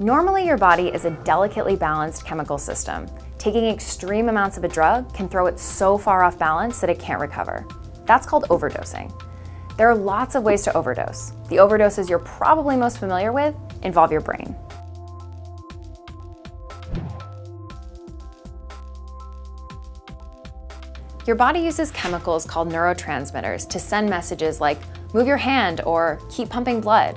Normally, your body is a delicately balanced chemical system. Taking extreme amounts of a drug can throw it so far off balance that it can't recover. That's called overdosing. There are lots of ways to overdose. The overdoses you're probably most familiar with involve your brain. Your body uses chemicals called neurotransmitters to send messages like, move your hand or keep pumping blood.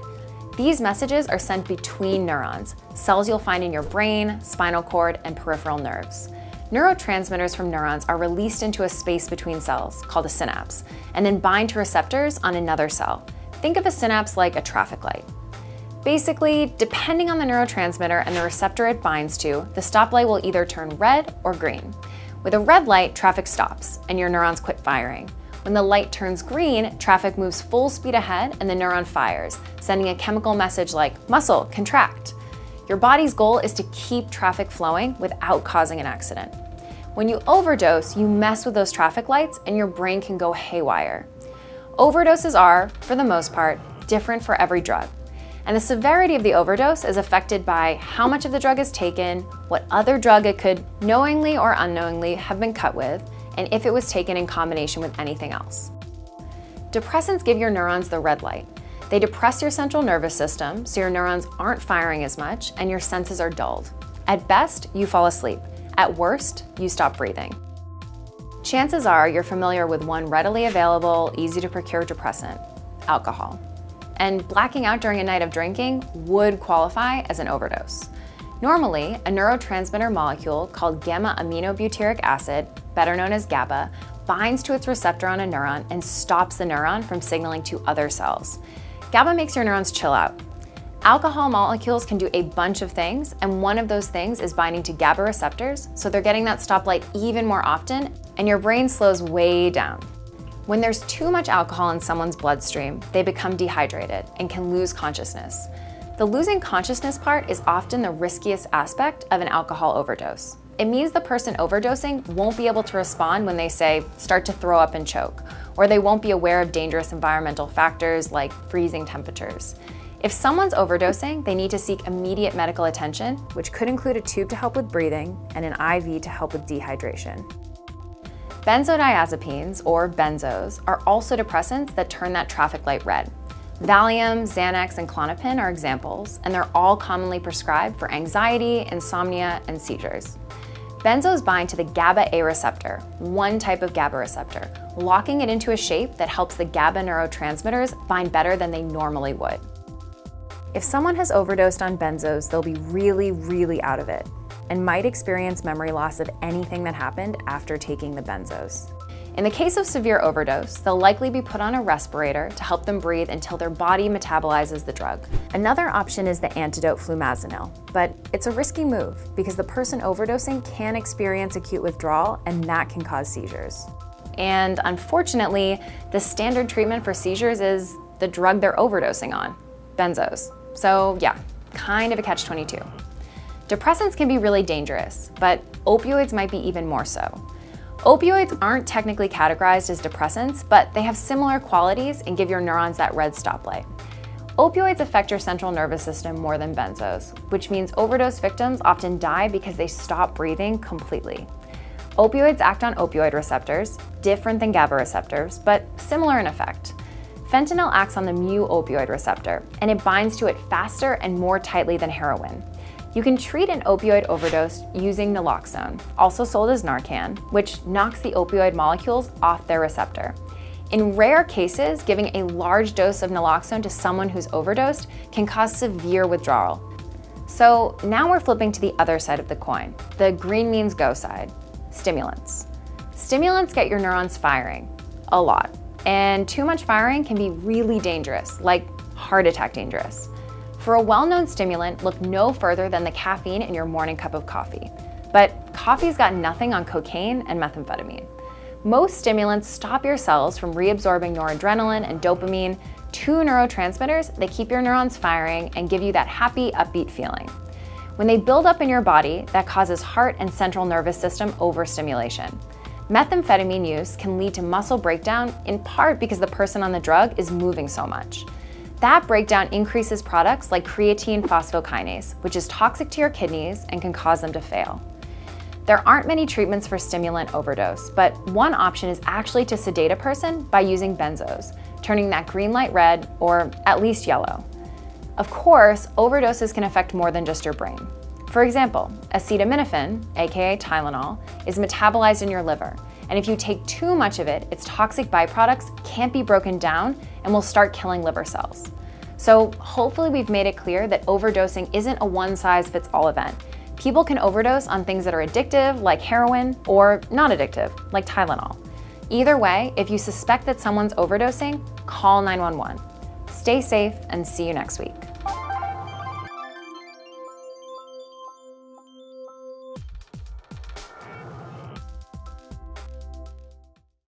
These messages are sent between neurons, cells you'll find in your brain, spinal cord, and peripheral nerves. Neurotransmitters from neurons are released into a space between cells, called a synapse, and then bind to receptors on another cell. Think of a synapse like a traffic light. Basically, depending on the neurotransmitter and the receptor it binds to, the stoplight will either turn red or green. With a red light, traffic stops and your neurons quit firing. When the light turns green, traffic moves full speed ahead and the neuron fires, sending a chemical message like muscle, contract. Your body's goal is to keep traffic flowing without causing an accident. When you overdose, you mess with those traffic lights and your brain can go haywire. Overdoses are, for the most part, different for every drug. And the severity of the overdose is affected by how much of the drug is taken, what other drug it could knowingly or unknowingly have been cut with, and if it was taken in combination with anything else. Depressants give your neurons the red light, they depress your central nervous system so your neurons aren't firing as much and your senses are dulled. At best, you fall asleep. At worst, you stop breathing. Chances are you're familiar with one readily available, easy to procure depressant, alcohol. And blacking out during a night of drinking would qualify as an overdose. Normally, a neurotransmitter molecule called gamma aminobutyric acid, better known as GABA, binds to its receptor on a neuron and stops the neuron from signaling to other cells. GABA makes your neurons chill out. Alcohol molecules can do a bunch of things, and one of those things is binding to GABA receptors, so they're getting that stoplight even more often, and your brain slows way down. When there's too much alcohol in someone's bloodstream, they become dehydrated and can lose consciousness. The losing consciousness part is often the riskiest aspect of an alcohol overdose. It means the person overdosing won't be able to respond when they say, start to throw up and choke, or they won't be aware of dangerous environmental factors like freezing temperatures. If someone's overdosing, they need to seek immediate medical attention, which could include a tube to help with breathing and an IV to help with dehydration. Benzodiazepines, or benzos, are also depressants that turn that traffic light red. Valium, Xanax, and Klonopin are examples, and they're all commonly prescribed for anxiety, insomnia, and seizures. Benzos bind to the GABA A receptor, one type of GABA receptor, locking it into a shape that helps the GABA neurotransmitters bind better than they normally would. If someone has overdosed on benzos, they'll be really, really out of it and might experience memory loss of anything that happened after taking the benzos. In the case of severe overdose, they'll likely be put on a respirator to help them breathe until their body metabolizes the drug. Another option is the antidote flumazenil, but it's a risky move because the person overdosing can experience acute withdrawal and that can cause seizures. And unfortunately, the standard treatment for seizures is the drug they're overdosing on, benzos. So yeah, kind of a catch-22. Depressants can be really dangerous, but opioids might be even more so. Opioids aren't technically categorized as depressants, but they have similar qualities and give your neurons that red stoplight. Opioids affect your central nervous system more than benzos, which means overdose victims often die because they stop breathing completely. Opioids act on opioid receptors, different than GABA receptors, but similar in effect. Fentanyl acts on the mu opioid receptor, and it binds to it faster and more tightly than heroin. You can treat an opioid overdose using naloxone, also sold as Narcan, which knocks the opioid molecules off their receptor. In rare cases, giving a large dose of naloxone to someone who's overdosed can cause severe withdrawal. So now we're flipping to the other side of the coin, the green means go side, stimulants. Stimulants get your neurons firing, a lot, and too much firing can be really dangerous, like heart attack dangerous. For a well-known stimulant, look no further than the caffeine in your morning cup of coffee. But coffee's got nothing on cocaine and methamphetamine. Most stimulants stop your cells from reabsorbing noradrenaline and dopamine, two neurotransmitters that keep your neurons firing and give you that happy, upbeat feeling. When they build up in your body, that causes heart and central nervous system overstimulation. Methamphetamine use can lead to muscle breakdown in part because the person on the drug is moving so much. That breakdown increases products like creatine phosphokinase, which is toxic to your kidneys and can cause them to fail. There aren't many treatments for stimulant overdose, but one option is actually to sedate a person by using benzos, turning that green light red or at least yellow. Of course, overdoses can affect more than just your brain. For example, acetaminophen, aka Tylenol, is metabolized in your liver, and if you take too much of it, its toxic byproducts can't be broken down and will start killing liver cells. So hopefully we've made it clear that overdosing isn't a one-size-fits-all event, People can overdose on things that are addictive, like heroin, or not addictive, like Tylenol. Either way, if you suspect that someone's overdosing, call 911. Stay safe and see you next week.